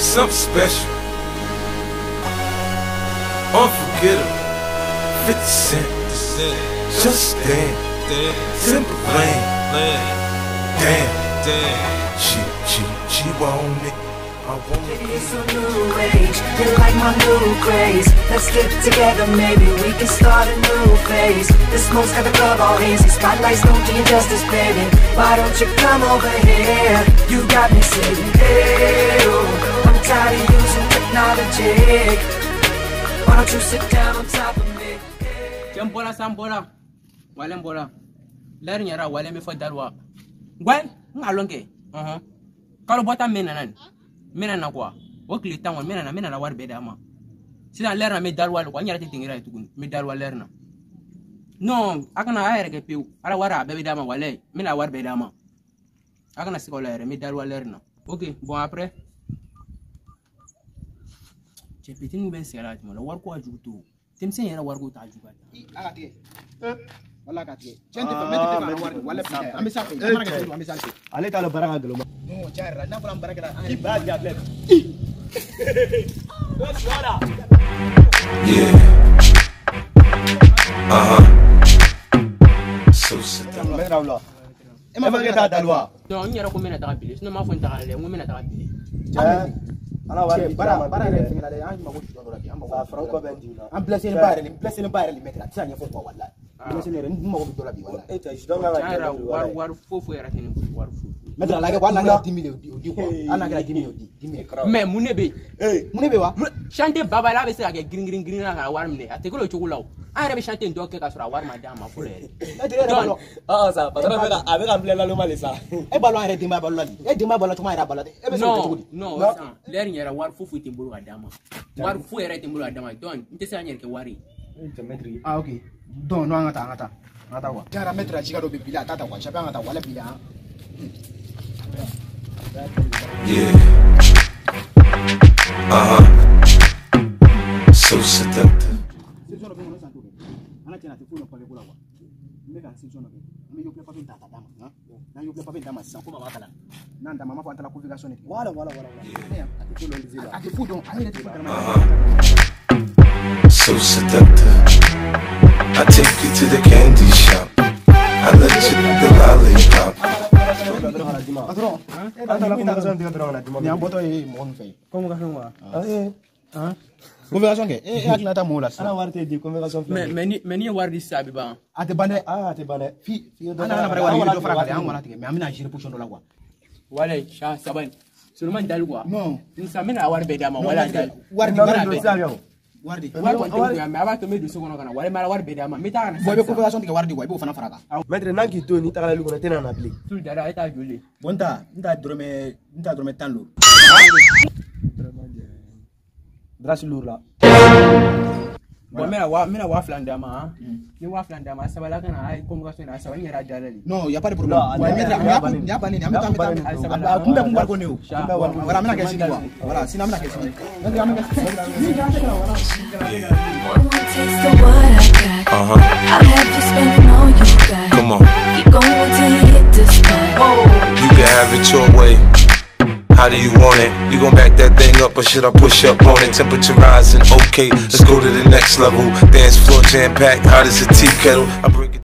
something special. Unforgettable. 50 Cent. Just stand. Simple plan. Damn. She, she, she want it. It. It's a new age, you like my new craze Let's get together, maybe we can start a new phase The smoke's got the club all hazy Spotlights don't do you justice, baby Why don't you come over here? You got me saying, hey, tired of using technology Why don't you sit down on top of me? Jan bola san bola. Walen bola. Lari nyara walen mi fo dalwa. Gwen, nga lonke. Uh-huh. Kalo bota mena nan. Mena na kwa. O kili tan won mena na mena na war be dama. Sisan lɛr na mi dalwa ko an yɛrɛ tɛ tingira ye tuguni mi dalwa lɛr na. Non, a kana a yɛrɛ kɛ pewu. Ala wari a bɛɛ bɛ d'a ma walayi. N bɛna wari bɛɛ d'a ma. A kana siga o la yɛrɛ mi dalwa lɛr na. Ok, bon après. Cɛfitinin bɛ sɛgɛnna tuma la wariko ka jugu to denmisɛnnin yɛrɛ wariko t'a jugu a tigɛ wala ka tigɛ cɛn tɛ fɛ wari wala an bɛ sa fɛ an bɛ sa fɛ ale t'a dɔn baara ka gɛlɛn ma tiɲɛ yɛrɛ la n'a fɔra an baarakɛla an b'a di a bɛɛ ma wala yeah. Uh-huh. So sit down mɛ rawla e ma fɔ k'e t'a dali wa non n yɛrɛ ko n bɛna taga bile sinon n m'a fɔ n taga dɛ n ko n bɛna taga bile ala wari di baara baara yɛrɛ fɛngɛ la dɛ, an mago jɔ dɔ la bi, an mago bɛ di la an ba yɛrɛ, blessé ba yɛrɛ limɛtɛ la, a tɛ se ka ɲɛfɔ quoi wallahi. Blessé yɛrɛ, n mago bɛ dɔ la bi wallahi. e tɛ si dɔn ka yɛrɛ wari wari foyi foyi yɛrɛ tɛ ne bolo wari foyi. Maitre, ala kɛ ko hali n'a kɛra 10 000 ye, o di- o di quoi. Hali n'a kɛra 10 000 ye, o di 10 000. Mais mun de bɛ yen? Mun de bɛ wa? Chante baba la a bɛ se ka kɛ girin girin girin na ka wari minɛ a tɛ kɛ o cogo la o. An yɛrɛ bɛ chante dɔ kɛ ka sɔrɔ a wari ma d'a ma fɔlɔ yɛrɛ. E yɛrɛ dɔn. aa sa patron bɛ ka a bɛ ka n filɛ laloma le sa E b'a dɔn an yɛrɛ denbaya balo la nin. E denbaya balo la cogo min an yɛrɛ balo la ten. E bɛ se k'o cogo Non di? non san lɛri yɛrɛ wari foyi foyi tɛ n bolo ka d'a ma. Wari foyi yɛrɛ tɛ n bolo ka d'a ma donc n tɛ se ka n yɛrɛ kɛ wari ye. Ah, ok. Donc, non, an ka taa, an ka taa. An ka taa quoi. Tiɲɛ yɛrɛ, maitre, jika dɔ bɛ bili, a t'a ta quoi. Chapeau, an ka taa, wala bili. Yeah. Uh huh. So seductive. Solution dɔ bɛ n bolo sisan, t'o kɛ. An ka tiɲɛ na, a tɛ foyi dɔn papier ko la quoi. N bɛ ka solution dɔ kɛ. An bɛ Yoplait papier ta ka d'a ma, han. N'an ye Yoplait papier d'a ma sisan, komi a b'a kalan. N'an d'a ma, an b'a fɔ an taara convocation de kɛ. Voilà, voilà, voilà, voilà. A tɛ foyi dɔn Élysée la. A tɛ foyi dɔn, ale yɛrɛ tɛ foyi kalama. So seductive. I take you to the candy shop. I let you the lollipop. An ye? Convocation kɛ, e e hakilina ta mɔgɔw la sisan. ala wari tɛ di convocation Mais filɛ mais ni mais ni ye wari di sisan a bɛ ban. A tɛ ban dɛ. aa a tɛ ban dɛ Fi, F'i ka dɔ an fara- nana bara wari an dɔ fara kan dɛ, an wana tigɛ, mais an bɛna gérer position dɔ la quoi. Wala sa sabali. Seulement dali quoi. Non. Sisan n bɛna wari bɛɛ d'a ma wala dali. Wari di, Wari wari Wari di. Wari kɔni tɛ mais a b'a to n bɛ don so kɔnɔ ka na wala n bɛ wari bɛɛ d'a ma n bɛ taa ka na Bon, i bɛ convocation tigɛ wari di quoi, i b'o fana fara kan. maître n'an k'i to yen n'i tagala lu kɔnɔ i tɛ na na bilen Tulu dara e t'a joli. Bon, n ta, n ta dɔrɔmɛ, n ta dɔrɔmɛ tan lo. drasi luru la Bon n bɛna wa n bɛna wa fila d'a ma han. Ni wa fila d'a ma a sabali a kana a ye convocation na a sabali n yɛrɛ y'a dayɛlɛ de. Non, y a pas de problème. Non, Ouais, ale- maître, ale- an y'a ale- kun- y'a bannen de, an bɛ taa, an bɛ taa, an bɛ taa. ale- A- a kun bɛ kun bari ko ne ye o. Sa. Voilà, an bɛna kɛ sini quoi. Voilà, sini How do you want it? You gon' back that thing up or should I push up on it? Temperature rising, okay, let's go to the next level. Dance floor jam packed, hot as a tea kettle. I bring